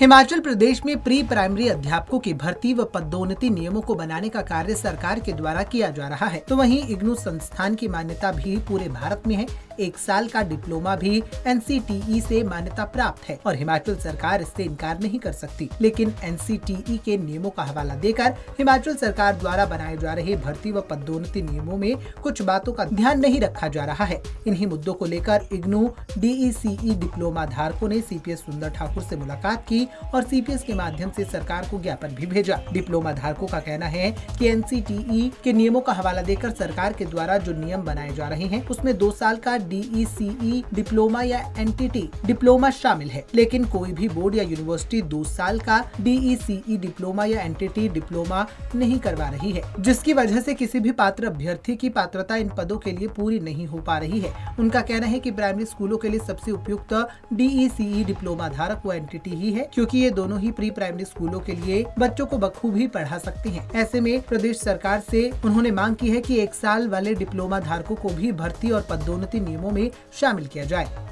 हिमाचल प्रदेश में pre primary अध्यापकों की भर्ती व पदोन्नति नियमों को बनाने का कार्य सरकार के द्वारा किया जा रहा है। तो वहीं इग्नू संस्थान की मान्यता भी पूरे भारत में है। एक साल का डिप्लोमा भी NCTE से मान्यता प्राप्त है और हिमाचल सरकार इससे इनकार नहीं कर सकती। लेकिन NCTE के नियमों का हवाला देकर हिमाचल सरकार द्वारा बनाए जा रहे भर्ती व पदोन्नति नियमों में कुछ बातों का ध्यान नहीं रखा जा रहा है। इन्हीं मुद्दों को लेकर इग्नू डीईसीई डिप्लोमा धारकों ने सीपीएस सुंदर ठाकुर से मुलाकात की और सीपीएस के माध्यम से सरकार को ज्ञापन भी भेजा। डिप्लोमा धारकों का कहना है कि एनसीटीई के नियमों का हवाला देकर सरकार के द्वारा जो नियम बनाए जा रहे हैं, उसमें दो साल का डीईसीई डिप्लोमा या एनटीटी डिप्लोमा शामिल है। लेकिन कोई भी बोर्ड या यूनिवर्सिटी दो साल का डीईसीई डिप्लोमा या एनटीटी डिप्लोमा नहीं करवा रही है, जिसकी वजह से किसी भी पात्र अभ्यर्थी की पात्रता इन पदों के लिए पूरी नहीं हो पा रही है। उनका कहना है कि प्राइमरी स्कूलों के लिए सबसे उपयुक्त डीईसीई डिप्लोमा धारक वो एनटीटी ही है, क्योंकि ये दोनों ही प्री प्राइमरी स्कूलों के लिए बच्चों को बखूबी पढ़ा सकते हैं। ऐसे में प्रदेश सरकार से उन्होंने मांग की है कि एक साल वाले डिप्लोमा धारकों को भी भर्ती और पदोन्नति नियमों में शामिल किया जाए।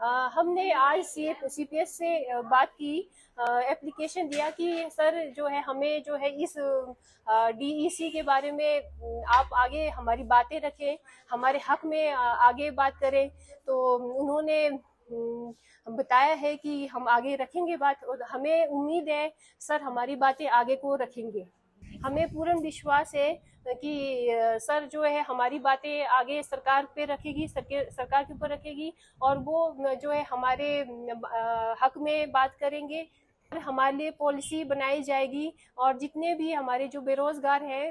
आ, हमने आज सी पी एस से बात की। एप्लीकेशन दिया कि सर जो है हमें जो है इस डीईसी e के बारे में आप आगे हमारी बातें रखें हमारे हक में आगे बात करें। तो उन्होंने बताया है कि हम आगे रखेंगे बात और हमें उम्मीद है सर हमारी बातें आगे को रखेंगे। हमें पूर्ण विश्वास है कि सर जो है हमारी बातें आगे सरकार पे रखेगी सरकार के ऊपर रखेगी और वो जो है हमारे हक में बात करेंगे। हमारे लिए पॉलिसी बनाई जाएगी और जितने भी हमारे जो बेरोजगार हैं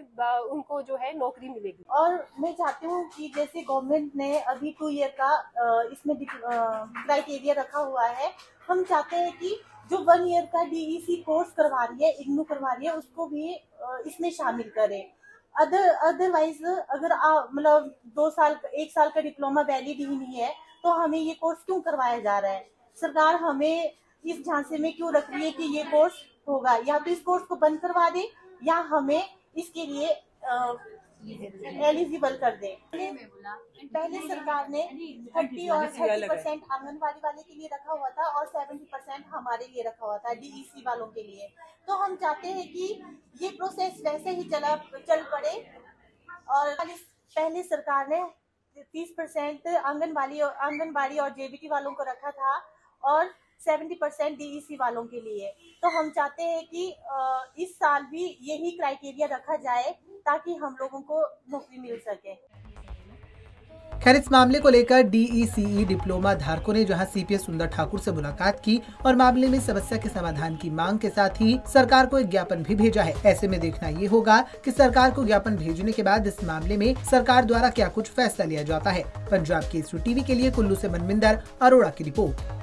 उनको जो है नौकरी मिलेगी। और मैं चाहती हूँ कि जैसे गवर्नमेंट ने अभी टू ईयर का इसमें क्राइटेरिया रखा हुआ है, हम चाहते हैं कि जो वन ईयर का डीईसी कोर्स करवा रही है, इग्नू करवा रही है, उसको भी इसमें शामिल करें। अदर अदरवाइज़ अगर मतलब दो साल एक साल का डिप्लोमा वैलिड ही नहीं है तो हमें ये कोर्स क्यों करवाया जा रहा है? सरकार हमें इस झांसे में क्यों रख रही है कि ये कोर्स होगा? या तो इस कोर्स को बंद करवा दे, या हमें इसके लिए एलिजिबल कर दे। पहले सरकार ने थर्टी और थर्टी परसेंट आंगनबाड़ी वाले के लिए रखा हुआ था और सेवेंटी परसेंट हमारे लिए रखा हुआ था डीईसी वालों के लिए। तो हम चाहते हैं कि ये प्रोसेस वैसे ही चला, चल पड़े और पहले सरकार ने तीस परसेंट आंगनबाड़ी आंगनबाड़ी और जेबीटी वालों को रखा था और सेवेंटी परसेंट डीईसी वालों के लिए। तो हम चाहते हैं कि इस साल भी यही क्राइटेरिया रखा जाए ताकि हम लोगों को नौकरी मिल सके। खैर, इस मामले को लेकर डीईसीई डिप्लोमा धारकों ने जहाँ सीपीएस सुंदर ठाकुर से मुलाकात की और मामले में समस्या के समाधान की मांग के साथ ही सरकार को एक ज्ञापन भी भेजा है। ऐसे में देखना ये होगा कि सरकार को ज्ञापन भेजने के बाद इस मामले में सरकार द्वारा क्या कुछ फैसला लिया जाता है। पंजाब की टीवी के लिए कुल्लू ऐसी मनमिंदर, अरोड़ा की रिपोर्ट।